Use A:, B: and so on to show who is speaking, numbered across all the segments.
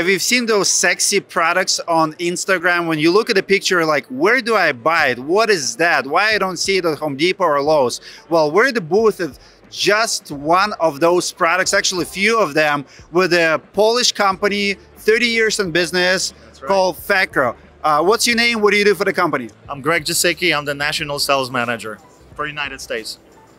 A: Have you seen those sexy products on Instagram? When you look at the picture, like, where do I buy it? What is that? Why I don't see it at Home Depot or Lowe's? Well, we're the booth of just one of those products, actually a few of them, with a Polish company, 30 years in business,
B: right.
A: called FAKRO. Uh, what's your name? What do you do for the company?
B: I'm Greg Jasicki. I'm the national sales manager for United States.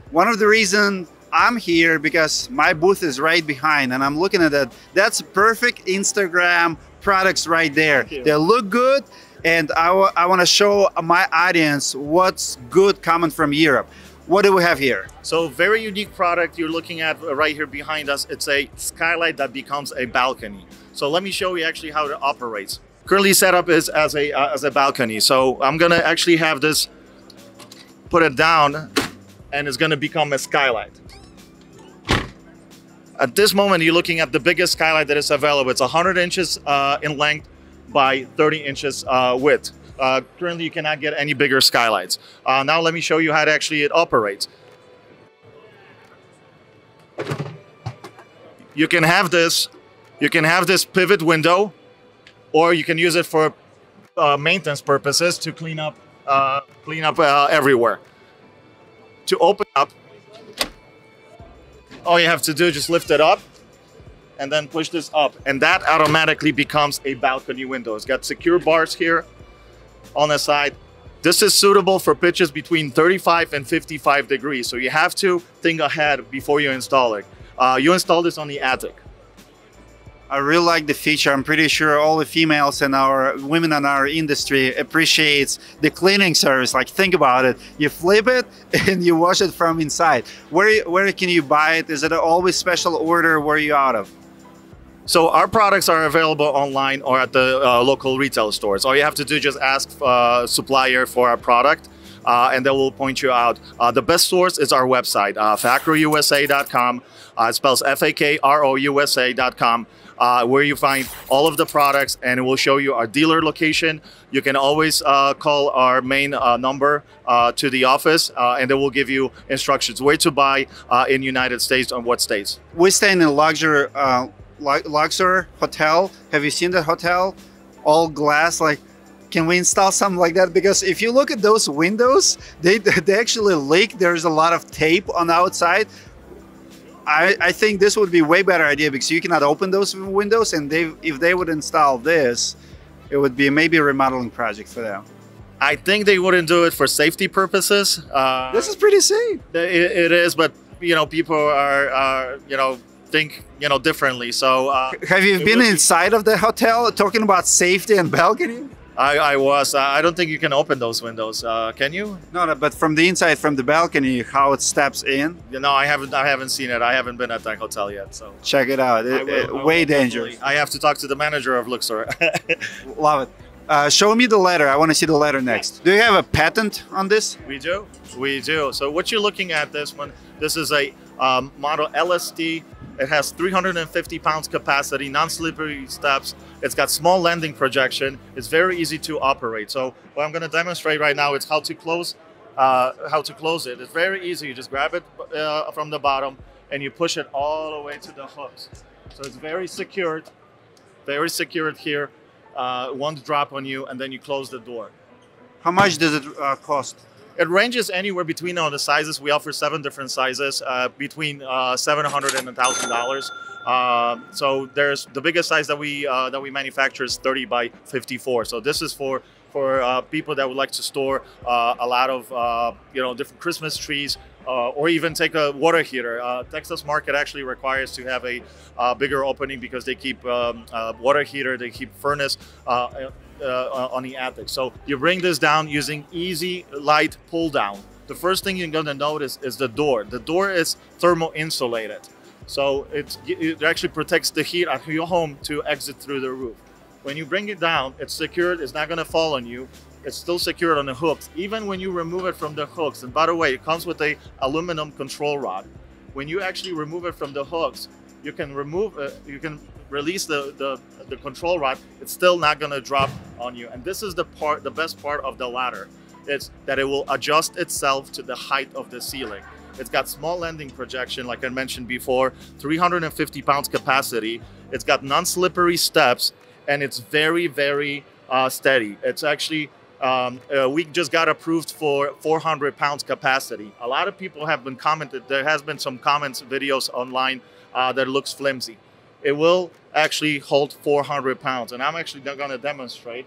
A: One of the reasons I'm here because my booth is right behind and I'm looking at that. That's perfect Instagram products right there. They look good and I want to show my audience what's good coming from Europe. What do we have here?
B: So very unique product you're looking at right here behind us. It's a skylight that becomes a balcony. So let me show you actually how it operates. Currently set up is as a uh, as a balcony. So I'm gonna actually have this put it down and it's gonna become a skylight. At this moment, you're looking at the biggest skylight that is available. It's 100 inches uh, in length by 30 inches uh, width. Uh, currently, you cannot get any bigger skylights. Uh, now, let me show you how to actually it operates. You can have this, you can have this pivot window, or you can use it for uh, maintenance purposes to clean up, uh, clean up everywhere. To open up, all you have to do is just lift it up and then push this up. And that automatically becomes a balcony window. It's got secure bars here on the side. This is suitable for pitches between 35 and 55 degrees. So you have to think ahead before you install it. Uh, you install this on the attic
A: I really like the feature. I'm pretty sure all the females and our women in our industry appreciates the cleaning service. Like think about it. You flip it and you wash it from inside. Where where can you buy it? Is it always special order? Where are you out of?
B: So our products are available online or at the uh, local retail stores. All you have to do is just ask uh, supplier for our product. Uh, and they will point you out. Uh, the best source is our website, uh, fakrousa.com. Uh, it spells F-A-K-R-O-U-S-A.com, uh, where you find all of the products, and it will show you our dealer location. You can always uh, call our main uh, number uh, to the office, uh, and they will give you instructions where to buy in United States and what states.
A: We stay in a luxury lu- Luxor hotel. Have you seen that hotel? All glass, like. Can we install something like that? Because if you look at those windows, they they actually leak. There's a lot of tape on the outside. I, I think this would be a way better idea because you cannot open those windows, and they if they would install this, it would be maybe a remodeling project for them.
B: I think they wouldn't do it for safety purposes. Uh,
A: This is pretty safe.
B: it, it is, but you know, people are, are you know think you know differently. So uh,
A: Have you been
B: would be-
A: inside of the hotel talking about safety and balcony?
B: I, I was. I don't think you can open those windows. Uh, can you?
A: No, no, but from the inside, from the balcony, how it steps in,
B: You know, I haven't. I haven't seen it. I haven't been at that hotel yet. So
A: check it out. It-
B: will-
A: it- way dangerous.
B: I have to talk to the manager of Luxor.
A: Love it. Uh, show me the letter. I want to see the letter next. Do you have a patent on this?
B: we do. We do. So what you're looking at this one. This is a um, model LSD. It has 350 pounds capacity, non-slippery steps. It's got small landing projection. It's very easy to operate. So what I'm going to demonstrate right now is how to close, uh, how to close it. It's very easy. You just grab it uh, from the bottom and you push it all the way to the hooks. So it's very secured, very secured here. Uh, one drop on you, and then you close the door.
A: How much does it uh, cost?
B: It ranges anywhere between all the sizes. We offer seven different sizes, uh, between uh, seven hundred and thousand dollars. Uh, so there's the biggest size that we uh, that we manufacture is 30 by 54. So this is for for uh, people that would like to store uh, a lot of uh, you know different Christmas trees. Uh, or even take a water heater. Uh, Texas market actually requires to have a uh, bigger opening because they keep um, uh, water heater, they keep furnace uh, on the attic. So you bring this down using easy light pull down. The first thing you're gonna notice is the door. The door is thermal insulated. So it's, it actually protects the heat at your home to exit through the roof. When you bring it down, it's secured, it's not gonna fall on you. It's still secured on the hooks, even when you remove it from the hooks. And by the way, it comes with a aluminum control rod. When you actually remove it from the hooks, you can remove uh, you can release the, the the control rod it's still not going to drop on you and this is the part the best part of the ladder it's that it will adjust itself to the height of the ceiling It's got small landing projection, like I mentioned before, 350 pounds capacity. It's got non-slippery steps, and it's very, very uh, steady. It's actually um, uh, we just got approved for 400 pounds capacity. A lot of people have been commented. There has been some comments, videos online uh, that looks flimsy. It will actually hold 400 pounds, and I'm actually going to demonstrate.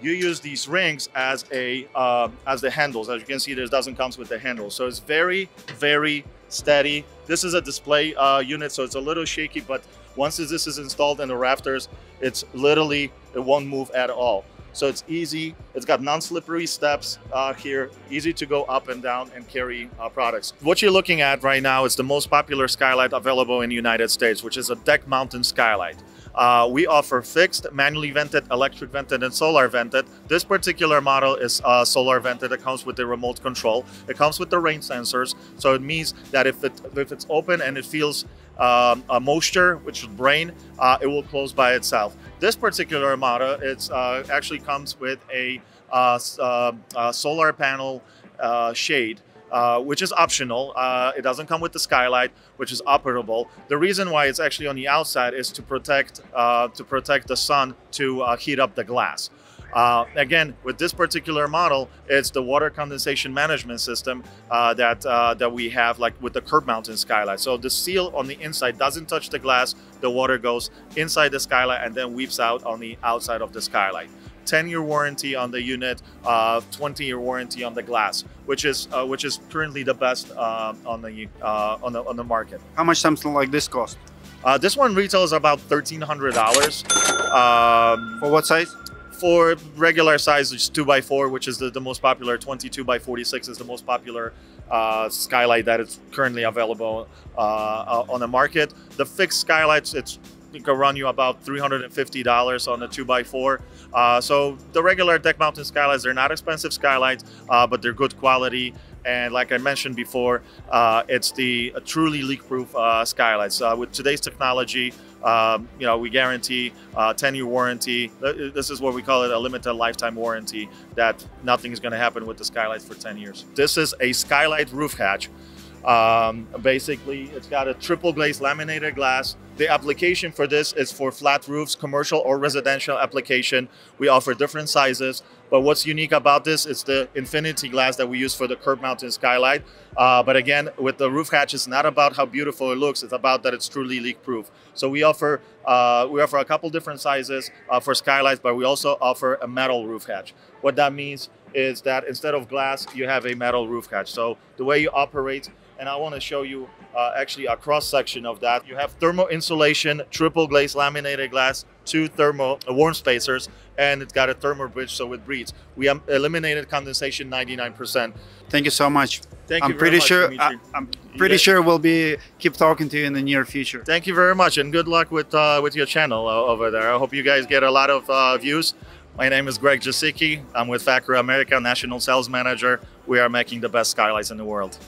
B: You use these rings as a uh, as the handles. As you can see, this doesn't comes with the handles, so it's very very steady. This is a display uh, unit, so it's a little shaky, but once this is installed in the rafters, it's literally it won't move at all. So it's easy. It's got non-slippery steps uh, here, easy to go up and down and carry uh, products. What you're looking at right now is the most popular skylight available in the United States, which is a deck mounted skylight. Uh, we offer fixed, manually vented, electric vented, and solar vented. This particular model is uh, solar vented. It comes with the remote control. It comes with the rain sensors, so it means that if it if it's open and it feels um, a moisture, which is rain, uh, it will close by itself. This particular model, it's uh, actually comes with a uh, uh, solar panel shade uh, which is optional. Uh, it doesn't come with the skylight, which is operable. The reason why it's actually on the outside is to protect uh, to protect the sun to uh, heat up the glass. Uh, again, with this particular model, it's the water condensation management system uh, that that we have, like with the curb mounted skylight. So the seal on the inside doesn't touch the glass. The water goes inside the skylight and then weeps out on the outside of the skylight. 10 year warranty on the unit, uh, 20 year warranty on the glass, which is uh, which is currently the best uh, on the uh, on the on the market.
A: How much something like this cost?
B: Uh, this one retails about thirteen hundred dollars. Um,
A: For what size?
B: For regular size, it's two by four, which is the, the most popular. Twenty-two by forty-six is the most popular uh, skylight that is currently available on the market. The fixed skylights, it's it can run you about $350 on the 2x4. Uh, so the regular deck mounted skylights, they're not expensive skylights, uh, but they're good quality. And like I mentioned before, uh, it's the truly leak-proof uh, skylights. With today's technology, um, you know, we guarantee 10-year uh, warranty. This is what we call it a limited lifetime warranty that nothing is going to happen with the skylights for 10 years. This is a skylight roof hatch. Um, basically, it's got a triple glazed laminated glass. The application for this is for flat roofs, commercial or residential application. We offer different sizes, but what's unique about this is the infinity glass that we use for the curb mounted skylight. Uh, but again, with the roof hatch, it's not about how beautiful it looks; it's about that it's truly leak proof. So we offer uh, we offer a couple different sizes uh, for skylights, but we also offer a metal roof hatch. What that means is that instead of glass, you have a metal roof hatch. So the way you operate and I want to show you uh, actually a cross section of that. You have thermal insulation, triple glazed laminated glass, two thermal uh, warm spacers, and it's got a thermal bridge so it breathes. We eliminated condensation 99%.
A: Thank you so much.
B: Thank
A: I'm
B: you
A: pretty
B: much,
A: sure I, am pretty sure we'll be keep talking to you in the near future.
B: Thank you very much, and good luck with uh, with your channel uh, over there. I hope you guys get a lot of uh, views. My name is Greg Jasicki. I'm with FAKRO America, National Sales Manager. We are making the best skylights in the world.